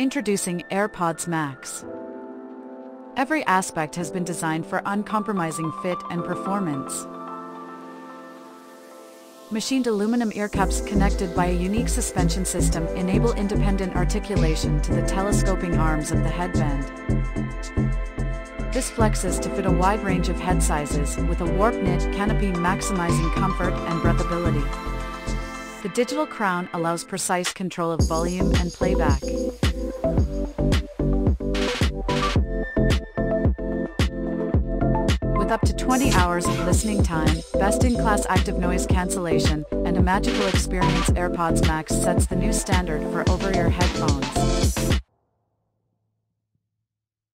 Introducing AirPods Max. Every aspect has been designed for uncompromising fit and performance. Machined aluminum ear cups connected by a unique suspension system enable independent articulation to the telescoping arms of the headband. This flexes to fit a wide range of head sizes with a warp knit canopy maximizing comfort and. The digital crown allows precise control of volume and playback. With up to 20 hours of listening time, best-in-class active noise cancellation, and a magical experience AirPods Max sets the new standard for over-ear headphones.